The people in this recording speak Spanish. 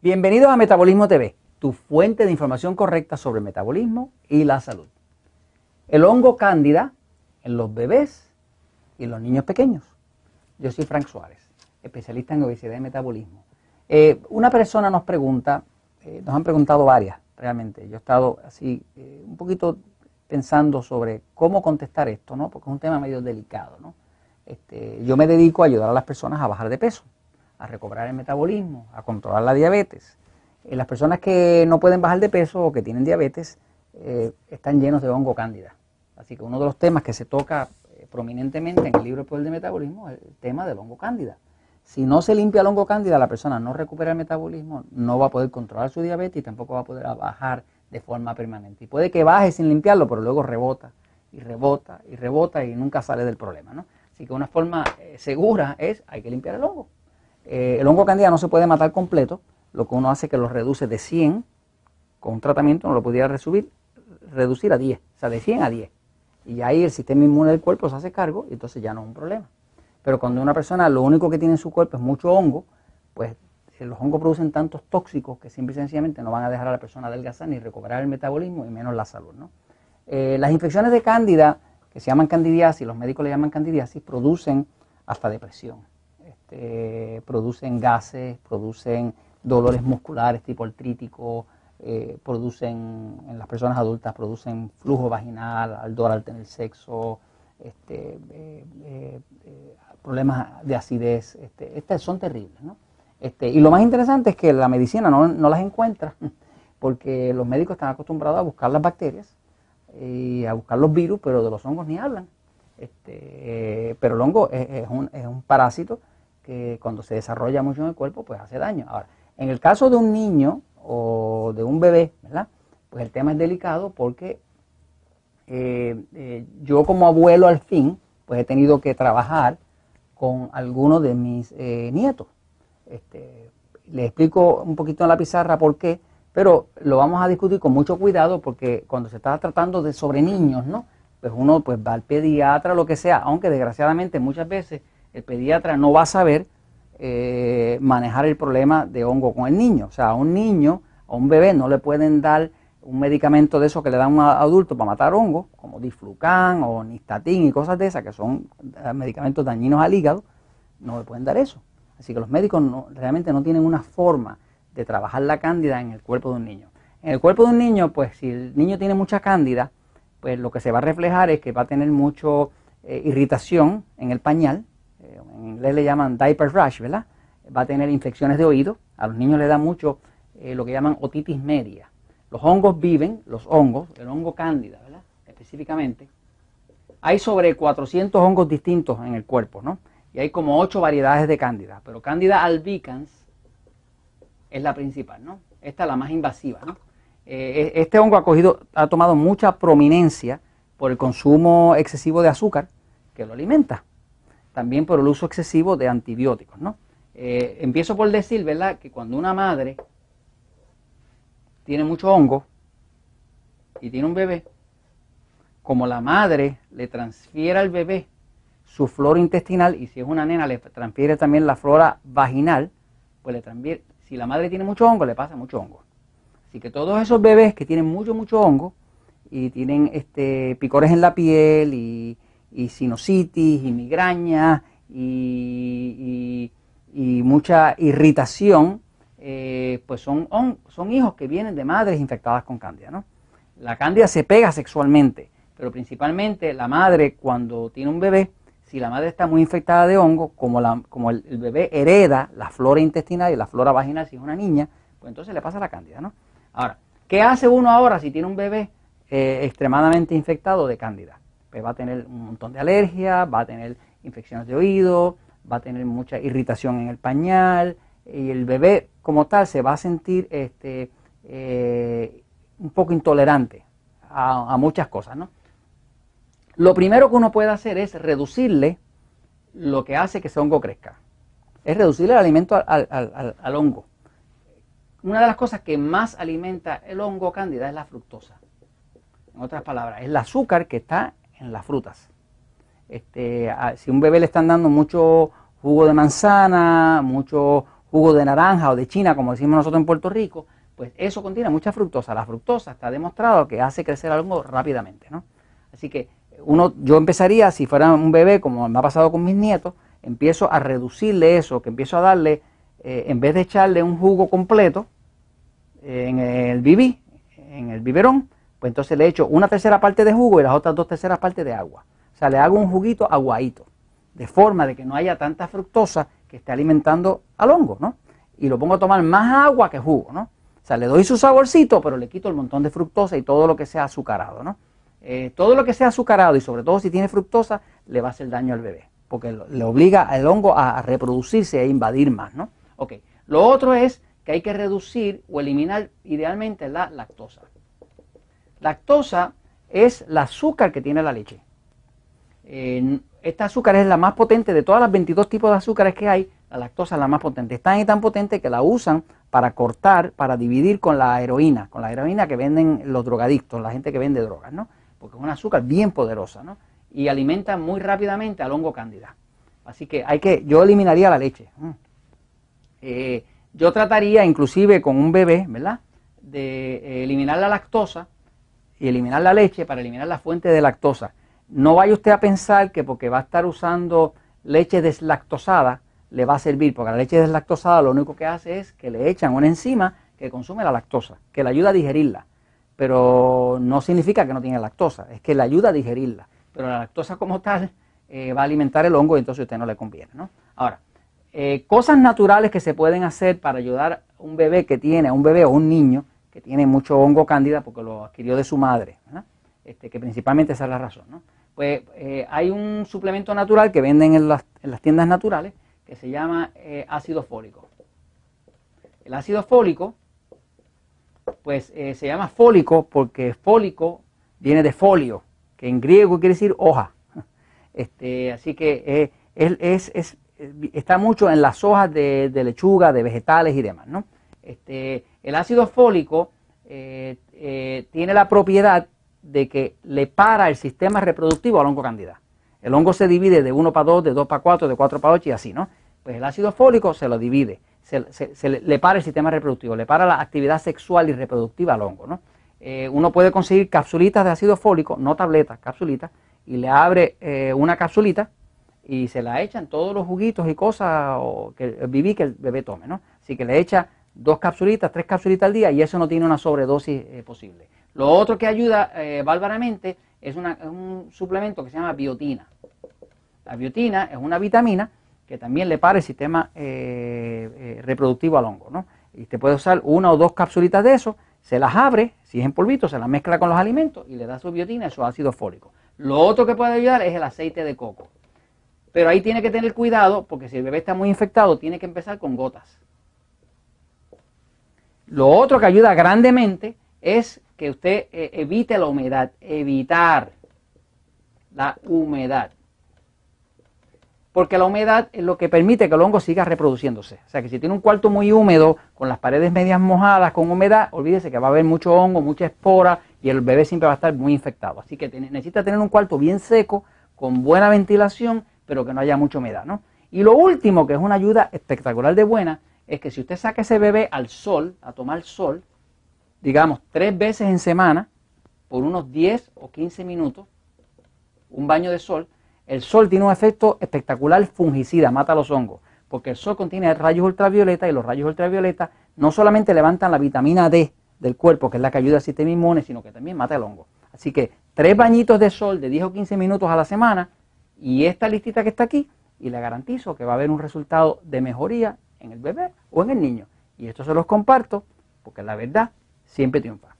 Bienvenidos a Metabolismo TV, tu fuente de información correcta sobre metabolismo y la salud. El hongo cándida en los bebés y los niños pequeños. Yo soy Frank Suárez, especialista en obesidad y metabolismo. Eh, una persona nos pregunta, eh, nos han preguntado varias realmente, yo he estado así eh, un poquito pensando sobre cómo contestar esto, ¿no? porque es un tema medio delicado. ¿no? Este, yo me dedico a ayudar a las personas a bajar de peso a recobrar el metabolismo, a controlar la diabetes. Eh, las personas que no pueden bajar de peso o que tienen diabetes eh, están llenos de hongo cándida. Así que uno de los temas que se toca eh, prominentemente en el libro El del Metabolismo es el tema del hongo cándida. Si no se limpia el hongo cándida, la persona no recupera el metabolismo, no va a poder controlar su diabetes y tampoco va a poder bajar de forma permanente. Y puede que baje sin limpiarlo, pero luego rebota y rebota y rebota y nunca sale del problema. ¿no? Así que una forma segura es hay que limpiar el hongo. Eh, el hongo candida no se puede matar completo, lo que uno hace es que lo reduce de 100, con un tratamiento no lo pudiera reducir, reducir a 10, o sea, de 100 a 10. Y ahí el sistema inmune del cuerpo se hace cargo y entonces ya no es un problema. Pero cuando una persona lo único que tiene en su cuerpo es mucho hongo, pues eh, los hongos producen tantos tóxicos que simple y sencillamente no van a dejar a la persona adelgazar ni recuperar el metabolismo y menos la salud. Eh, las infecciones de cándida, que se llaman candidiasis, los médicos le llaman candidiasis, producen hasta depresión. Este, producen gases, producen dolores musculares tipo artrítico, eh, producen en las personas adultas producen flujo vaginal, ardor al tener sexo, este, eh, eh, problemas de acidez, este, estas son terribles. ¿no? Este, y lo más interesante es que la medicina no, no, las encuentra porque los médicos están acostumbrados a buscar las bacterias y a buscar los virus, pero de los hongos ni hablan. Este, pero el hongo es, un, es un parásito que cuando se desarrolla mucho en el cuerpo, pues hace daño. Ahora, en el caso de un niño o de un bebé, ¿verdad? Pues el tema es delicado porque eh, eh, yo como abuelo al fin, pues he tenido que trabajar con algunos de mis eh, nietos. Este, les explico un poquito en la pizarra por qué, pero lo vamos a discutir con mucho cuidado porque cuando se está tratando de sobre niños, ¿no? Pues uno pues va al pediatra, lo que sea, aunque desgraciadamente muchas veces el pediatra no va a saber eh, manejar el problema de hongo con el niño. O sea, a un niño, a un bebé no le pueden dar un medicamento de eso que le dan a un adulto para matar hongos, como diflucan o nistatin y cosas de esas, que son eh, medicamentos dañinos al hígado, no le pueden dar eso. Así que los médicos realmente no tienen una forma de trabajar la cándida en el cuerpo de un niño. En el cuerpo de un niño, pues si el niño tiene mucha cándida, pues lo que se va a reflejar es que va a tener mucha eh, irritación en el pañal, en inglés le llaman diaper rash, ¿verdad? Va a tener infecciones de oído, a los niños le da mucho eh, lo que llaman otitis media. Los hongos viven, los hongos, el hongo cándida, ¿verdad? Específicamente. Hay sobre 400 hongos distintos en el cuerpo, ¿no? Y hay como 8 variedades de cándida, pero cándida albicans es la principal, ¿no? Esta es la más invasiva, ¿no? Eh, e, este hongo ha, cogido, ha tomado mucha prominencia por el consumo excesivo de azúcar que lo alimenta también por el uso excesivo de antibióticos. ¿no? Eh, empiezo por decir, ¿verdad?, que cuando una madre tiene mucho hongo y tiene un bebé, como la madre le transfiere al bebé su flora intestinal y si es una nena le transfiere también la flora vaginal, pues le transfiere, si la madre tiene mucho hongo, le pasa mucho hongo. Así que todos esos bebés que tienen mucho, mucho hongo y tienen este, picores en la piel y y sinusitis y migraña y, mucha irritación, eh, pues son, son hijos que vienen de madres infectadas con cándida. ¿no? La cándida se pega sexualmente, pero principalmente la madre cuando tiene un bebé, si la madre está muy infectada de hongo, como, la, como el, bebé hereda la flora intestinal y la flora vaginal si es una niña, pues entonces le pasa la cándida. ¿no? Ahora, ¿qué hace uno ahora si tiene un bebé eh, extremadamente infectado de cándida? Va a tener un montón de alergias, va a tener infecciones de oído, va a tener mucha irritación en el pañal y el bebé como tal se va a sentir este, eh, un poco intolerante a, muchas cosas. ¿no? Lo primero que uno puede hacer es reducirle lo que hace que ese hongo crezca. Es reducirle el alimento al, al hongo. Una de las cosas que más alimenta el hongo cándida es la fructosa. En otras palabras, es el azúcar que está en las frutas. Este, si a un bebé le están dando mucho jugo de manzana, mucho jugo de naranja o de china, como decimos nosotros en Puerto Rico, pues eso contiene mucha fructosa. La fructosa está demostrado que hace crecer algo rápidamente, ¿no? Así que uno, yo empezaría, si fuera un bebé, como me ha pasado con mis nietos, empiezo a reducirle eso, que empiezo a darle, eh, en vez de echarle un jugo completo eh, en el bibí, en el biberón, pues entonces le echo una tercera parte de jugo y las otras dos terceras partes de agua. O sea, le hago un juguito aguadito, de forma de que no haya tanta fructosa que esté alimentando al hongo, ¿no? Y lo pongo a tomar más agua que jugo, ¿no? O sea, le doy su saborcito, pero le quito el montón de fructosa y todo lo que sea azucarado, ¿no? Eh, todo lo que sea azucarado y sobre todo si tiene fructosa, le va a hacer daño al bebé, porque le obliga al hongo a reproducirse e invadir más, ¿no? Ok, lo otro es que hay que reducir o eliminar idealmente la lactosa. Lactosa es el azúcar que tiene la leche. esta azúcar es la más potente de todas las 22 tipos de azúcares que hay. La lactosa es la más potente. Es tan y tan potente que la usan para cortar, para dividir con la heroína, con la heroína que venden los drogadictos, la gente que vende drogas, ¿no? Porque es una azúcar bien poderosa, ¿no? Y alimenta muy rápidamente al hongo cándida. Así que hay que, yo eliminaría la leche. Eh, yo trataría, inclusive con un bebé, ¿verdad? De eliminar la lactosa y eliminar la leche para eliminar la fuente de lactosa. No vaya usted a pensar que porque va a estar usando leche deslactosada le va a servir, porque la leche deslactosada lo único que hace es que le echan una enzima que consume la lactosa, que le ayuda a digerirla. Pero no significa que no tiene lactosa, es que le ayuda a digerirla. Pero la lactosa como tal eh, va a alimentar el hongo y entonces a usted no le conviene. ¿no? Ahora, eh, cosas naturales que se pueden hacer para ayudar a un bebé que tiene, a un bebé o un niño tiene mucho hongo cándida porque lo adquirió de su madre, este, que principalmente esa es la razón. ¿no? Pues eh, hay un suplemento natural que venden en las, tiendas naturales que se llama eh, ácido fólico. El ácido fólico, pues se llama fólico porque fólico viene de folio, que en griego quiere decir hoja. Este, así que es, es está mucho en las hojas de, lechuga, de vegetales y demás. ¿no? Este, el ácido fólico eh, eh, tiene la propiedad de que le para el sistema reproductivo al hongo candida. El hongo se divide de 1 para 2, de 2 para 4, de 4 para 8 y así, ¿no? Pues el ácido fólico se lo divide, se, le, para el sistema reproductivo, le para la actividad sexual y reproductiva al hongo, ¿no? Eh, uno puede conseguir capsulitas de ácido fólico, no tabletas, capsulitas, y le abre una capsulita y se la echan todos los juguitos y cosas o que viví que el bebé tome, ¿no? Así que le echa dos capsulitas, tres capsulitas al día y eso no tiene una sobredosis eh, posible. Lo otro que ayuda eh, bárbaramente es, un suplemento que se llama biotina. La biotina es una vitamina que también le para el sistema eh, reproductivo al hongo, ¿no? Y te puede usar una o dos capsulitas de eso, se las abre, si es en polvito, se las mezcla con los alimentos y le da su biotina y su ácido fólico. Lo otro que puede ayudar es el aceite de coco. Pero ahí tiene que tener cuidado porque si el bebé está muy infectado, tiene que empezar con gotas. Lo otro que ayuda grandemente es que usted eh, evite la humedad, evitar la humedad. Porque la humedad es lo que permite que el hongo siga reproduciéndose. O sea que si tiene un cuarto muy húmedo, con las paredes medias mojadas, con humedad, olvídese que va a haber mucho hongo, mucha espora y el bebé siempre va a estar muy infectado. Así que necesita tener un cuarto bien seco, con buena ventilación pero que no haya mucha humedad, ¿no? Y lo último, que es una ayuda espectacular de buena, es que si usted saca ese bebé al sol, a tomar sol, digamos tres veces en semana, por unos 10 o 15 minutos, un baño de sol, el sol tiene un efecto espectacular fungicida, mata los hongos, porque el sol contiene rayos ultravioleta y los rayos ultravioleta no solamente levantan la vitamina D del cuerpo, que es la que ayuda al sistema inmune, sino que también mata el hongo. Así que tres bañitos de sol de 10 o 15 minutos a la semana y esta listita que está aquí, y le garantizo que va a haber un resultado de mejoría en el bebé o en el niño. Y esto se los comparto porque la verdad siempre triunfa.